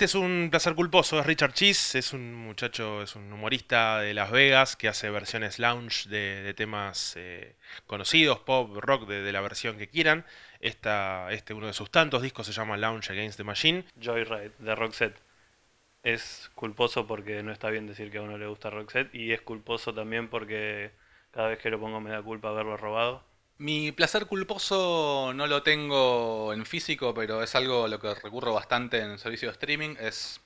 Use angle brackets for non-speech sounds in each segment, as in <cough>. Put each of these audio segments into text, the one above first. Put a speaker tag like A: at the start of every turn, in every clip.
A: Este es un placer culposo, es Richard Cheese, es un muchacho, es un humorista de Las Vegas que hace versiones lounge de, temas eh, conocidos, pop, rock, de, la versión que quieran. Esta, este uno de sus tantos discos se llama Lounge Against the Machine.
B: Joyride de Roxette. Es culposo porque no está bien decir que a uno le gusta Roxette y es culposo también porque cada vez que lo pongo me da culpa haberlo robado.
C: Mi placer culposo no lo tengo en físico, pero es algo a lo que recurro bastante en servicio de streaming. Es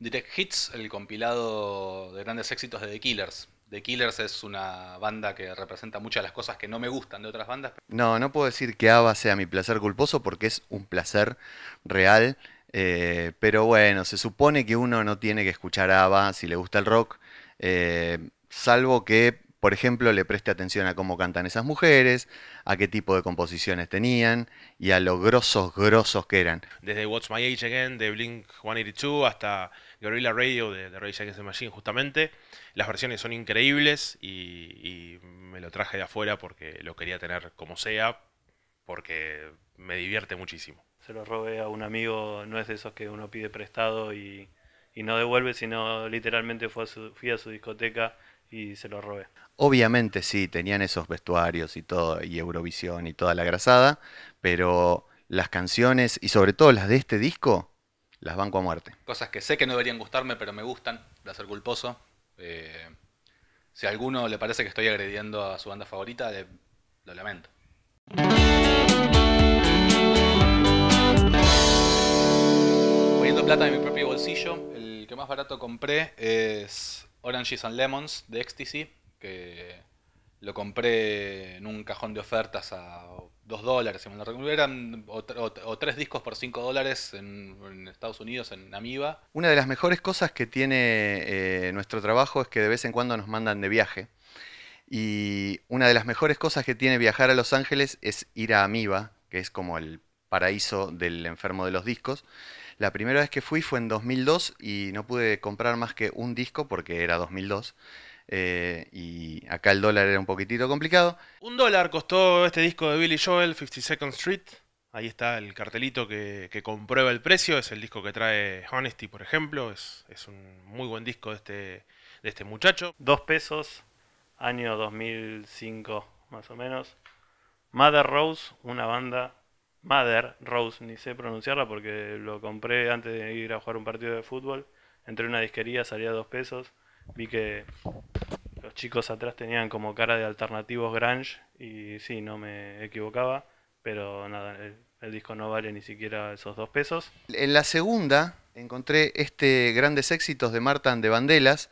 C: Direct Hits, el compilado de grandes éxitos de The Killers. The Killers es una banda que representa muchas de las cosas que no me gustan de otras bandas.
D: No, no puedo decir que ABBA sea mi placer culposo porque es un placer real. Eh, pero bueno, se supone que uno no tiene que escuchar ABBA si le gusta el rock. Eh, salvo que por ejemplo, le preste atención a cómo cantan esas mujeres, a qué tipo de composiciones tenían y a lo grosos, grosos que eran.
A: Desde What's My Age Again de Blink 182 hasta Guerrilla Radio de, de Rage Against the Machine, justamente. Las versiones son increíbles y, me lo traje de afuera porque lo quería tener como sea, porque me divierte muchísimo.
B: Se lo robé a un amigo, no es de esos que uno pide prestado y, no devuelve, sino literalmente fue fui a su discoteca y se lo robé.
D: Obviamente sí, tenían esos vestuarios y todo, y Eurovisión y toda la grasada, pero las canciones, y sobre todo las de este disco, las banco a muerte.
C: Cosas que sé que no deberían gustarme, pero me gustan, de hacer culposo. Eh, si a alguno le parece que estoy agrediendo a su banda favorita, lo lamento. Poniendo plata en mi propio bolsillo, el que más barato compré es Oranges and Lemons de Ecstasy, que lo compré en un cajón de ofertas a 2 dólares, si me lo Eran o, o, tres discos por 5 dólares en, Estados Unidos, en Amiba.
D: Una de las mejores cosas que tiene eh, nuestro trabajo es que de vez en cuando nos mandan de viaje. Y una de las mejores cosas que tiene viajar a Los Ángeles es ir a Amiba, que es como el paraíso del enfermo de los discos. La primera vez que fui fue en 2002 y no pude comprar más que un disco porque era 2002. Eh, y acá el dólar era un poquitito complicado.
A: Un dólar costó este disco de Billy Joel, 52nd Street. Ahí está el cartelito que, comprueba el precio. Es el disco que trae Honesty, por ejemplo. Es, es un muy buen disco de este, de este muchacho.
B: Dos pesos, año 2005 más o menos. Mother Rose, una banda Mother Rose, ni sé pronunciarla porque lo compré antes de ir a jugar un partido de fútbol. Entré en una disquería, salía dos pesos. Vi que los chicos atrás tenían como cara de alternativos grunge y sí, no me equivocaba. Pero nada, el, disco no vale ni siquiera esos dos pesos.
D: En la segunda encontré este Grandes Éxitos de Marta de Bandelas,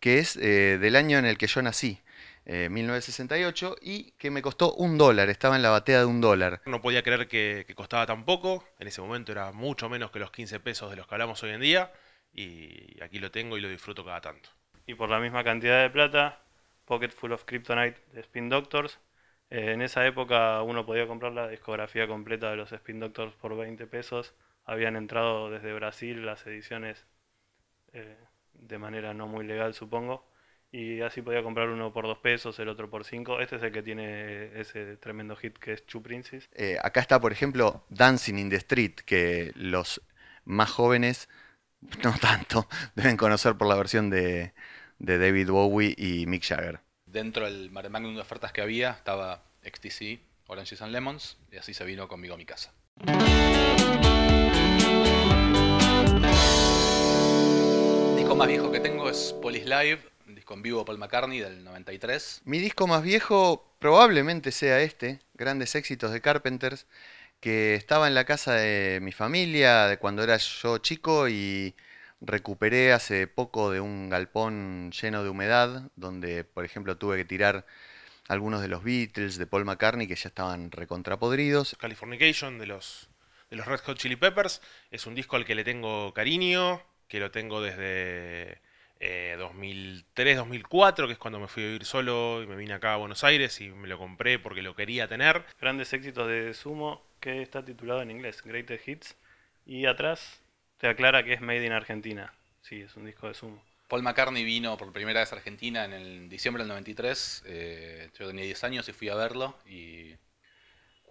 D: que es eh, del año en el que yo nací. 1968 eh, y que me costó un dólar, estaba en la batea de un dólar.
A: No podía creer que, costaba tan poco, en ese momento era mucho menos que los 15 pesos de los que hablamos hoy en día y aquí lo tengo y lo disfruto cada tanto.
B: Y por la misma cantidad de plata, Pocket Full of Kryptonite de Spin Doctors. Eh, en esa época uno podía comprar la discografía completa de los Spin Doctors por 20 pesos. Habían entrado desde Brasil las ediciones eh, de manera no muy legal, supongo y así podía comprar uno por dos pesos, el otro por cinco. Este es el que tiene ese tremendo hit que es Two Princes.
D: Eh, acá está, por ejemplo, Dancing in the Street, que los más jóvenes, no tanto, <laughs> deben conocer por la versión de, David Bowie y Mick Jagger.
C: Dentro del mare magnum de ofertas que había estaba XTC, Oranges and Lemons, y así se vino conmigo a mi casa. El disco más viejo que tengo es Police Live disco en vivo Paul McCartney del 93.
D: Mi disco más viejo probablemente sea este, Grandes Éxitos de Carpenters, que estaba en la casa de mi familia de cuando era yo chico y recuperé hace poco de un galpón lleno de humedad, donde por ejemplo tuve que tirar algunos de los Beatles de Paul McCartney que ya estaban recontrapodridos.
A: Californication de los, de los Red Hot Chili Peppers es un disco al que le tengo cariño, que lo tengo desde 2003, eh, 2004, que es cuando me fui a vivir solo y me vine acá a Buenos Aires y me lo compré porque lo quería tener.
B: Grandes éxitos de Sumo, que está titulado en inglés, Greatest Hits, y atrás te aclara que es Made in Argentina. Sí, es un disco de Sumo.
C: Paul McCartney vino por primera vez a Argentina en el diciembre del 93, eh, yo tenía 10 años y fui a verlo y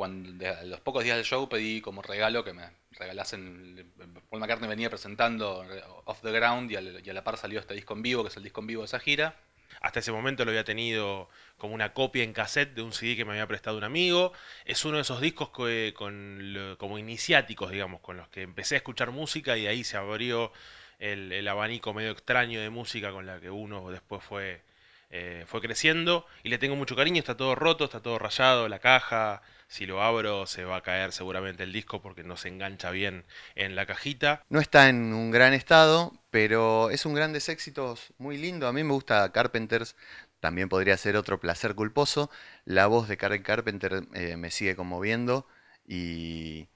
C: cuando de- a los pocos días del show pedí como regalo que me regalasen. Paul McCartney venía presentando eh, Off the Ground y a, la- par salió este disco en vivo, que es el disco en vivo de esa gira.
A: Hasta ese momento lo había tenido como una copia en cassette de un CD que me había prestado un amigo. Es uno de esos discos que- con como iniciáticos, digamos, con los que empecé a escuchar música y ahí se abrió el, el abanico medio extraño de música con la que uno después fue, eh, fue creciendo. Y le tengo mucho cariño, está todo roto, está todo rayado, la caja. Si lo abro se va a caer seguramente el disco porque no se engancha bien en la cajita.
D: No está en un gran estado, pero es un grandes éxitos muy lindo. A mí me gusta Carpenters, también podría ser otro placer culposo. La voz de Karen Carpenter eh, me sigue conmoviendo y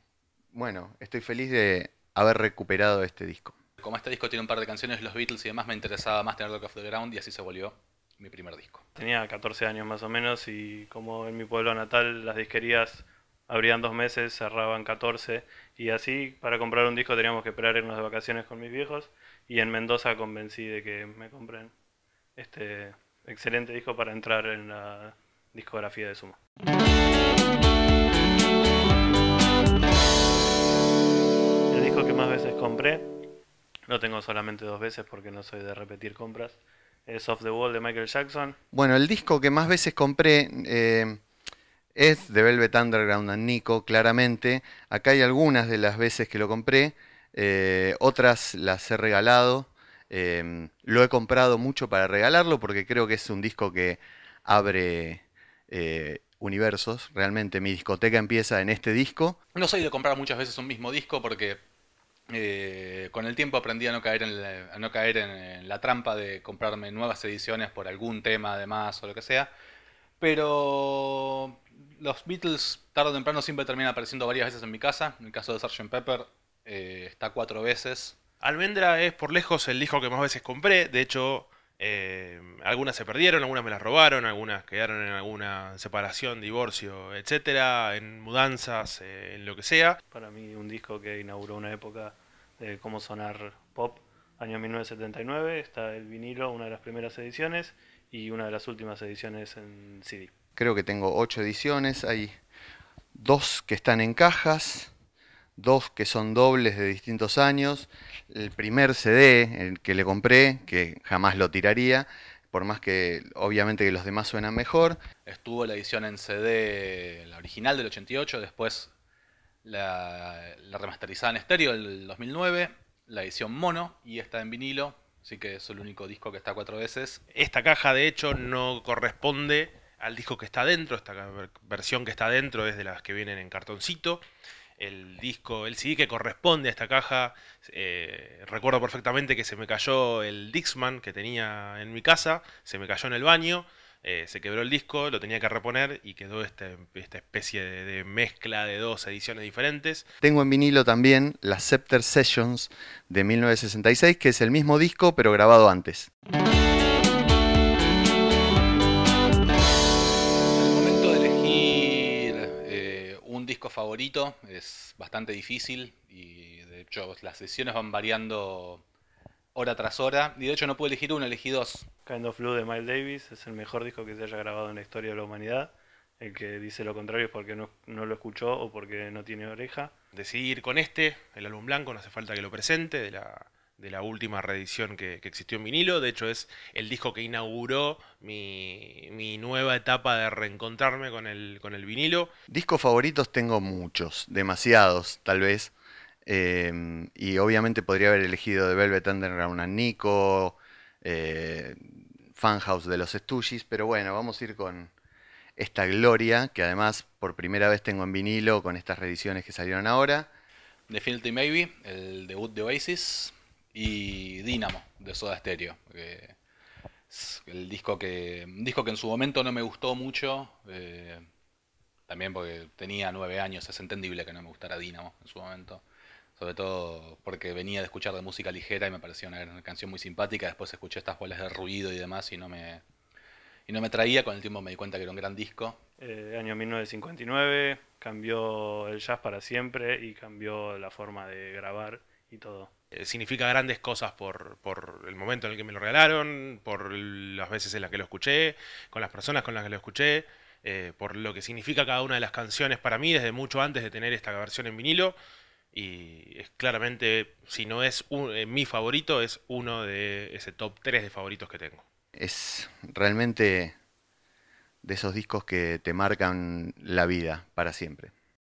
D: bueno, estoy feliz de haber recuperado este disco.
C: Como este disco tiene un par de canciones, los Beatles y demás, me interesaba más tener Off the Ground y así se volvió mi primer disco.
B: Tenía 14 años más o menos y como en mi pueblo natal las disquerías abrían dos meses, cerraban 14 y así para comprar un disco teníamos que esperar irnos de vacaciones con mis viejos y en Mendoza convencí de que me compren este excelente disco para entrar en la discografía de Suma. El disco que más veces compré, lo tengo solamente dos veces porque no soy de repetir compras, es Off the Wall de Michael Jackson.
D: Bueno, el disco que más veces compré eh, es The Velvet Underground and Nico, claramente. Acá hay algunas de las veces que lo compré, eh, otras las he regalado. eh, lo he comprado mucho para regalarlo porque creo que es un disco que abre eh, universos. Realmente mi discoteca empieza en este disco.
C: No soy de comprar muchas veces un mismo disco porque eh, con el tiempo aprendí a no caer, en la, no caer en la trampa de comprarme nuevas ediciones por algún tema además o lo que sea. Pero los Beatles tarde o temprano siempre terminan apareciendo varias veces en mi casa. En el caso de Sgt. Pepper eh, está cuatro veces.
A: Almendra es por lejos el disco que más veces compré. De hecho, eh, algunas se perdieron, algunas me las robaron, algunas quedaron en alguna separación, divorcio, etcétera, en mudanzas, eh, en lo que sea.
B: Para mí un disco que inauguró una época de cómo sonar pop, año 1979, está el vinilo, una de las primeras ediciones y una de las últimas ediciones en CD.
D: Creo que tengo ocho ediciones. Hay dos que están en cajas, dos que son dobles de distintos años. El primer CD, el que le compré, que jamás lo tiraría, por más que obviamente que los demás suenan mejor.
C: Estuvo la edición en CD, la original del 88, después la, la remasterizada en estéreo del 2009, la edición mono y esta en vinilo, así que es el único disco que está cuatro veces.
A: Esta caja, de hecho, no corresponde al disco que está dentro. Esta ver- versión que está dentro es de las que vienen en cartoncito. El disco, el CD que corresponde a esta caja, eh, recuerdo perfectamente que se me cayó el Dixman que tenía en mi casa, se me cayó en el baño, eh, se quebró el disco, lo tenía que reponer y quedó este- esta especie de, de mezcla de dos ediciones diferentes.
D: Tengo en vinilo también las Scepter Sessions de 1966, que es el mismo disco pero grabado antes.
C: Disco favorito es bastante difícil y de hecho las sesiones van variando hora tras hora y de hecho no pude elegir uno, elegí dos.
B: Kind of Blue de Miles Davis es el mejor disco que se haya grabado en la historia de la humanidad. El que dice lo contrario es porque no, no lo escuchó o porque no tiene oreja.
A: Decidí ir con este, el álbum blanco, no hace falta que lo presente, de la, de la última reedición que, que existió en vinilo. De hecho, es el disco que inauguró mi, mi nueva etapa de reencontrarme con el, con el vinilo.
D: Discos favoritos tengo muchos, demasiados tal vez. em, y obviamente podría haber elegido The Velvet Underground and Nico, eh, Funhouse de los Stooges, pero bueno, vamos a ir con esta Gloria, que además por primera vez tengo en vinilo con estas reediciones que salieron ahora.
C: Definitely Maybe, el debut de Oasis y Dynamo de Soda Stereo. que el disco que, un disco que en su momento no me gustó mucho, eh, también porque tenía nueve años, es entendible que no me gustara Dynamo en su momento. Sobre todo porque venía de escuchar de música ligera y me parecía una, una canción muy simpática. Después escuché estas bolas de ruido y demás y no me, y no me traía. Con el tiempo me di cuenta que era un gran disco.
B: Eh, año 1959, cambió el jazz para siempre y cambió la forma de grabar y todo.
A: Eh, significa grandes cosas por, el momento en el que me lo regalaron, por las veces en las que lo escuché, con las personas con las que lo escuché. eh, por lo que significa cada una de las canciones para mí desde mucho antes de tener esta versión en vinilo. Y es claramente, si no es un- mi favorito, es uno de ese top 3 de favoritos que tengo.
D: Es realmente de esos discos que te marcan la vida para siempre.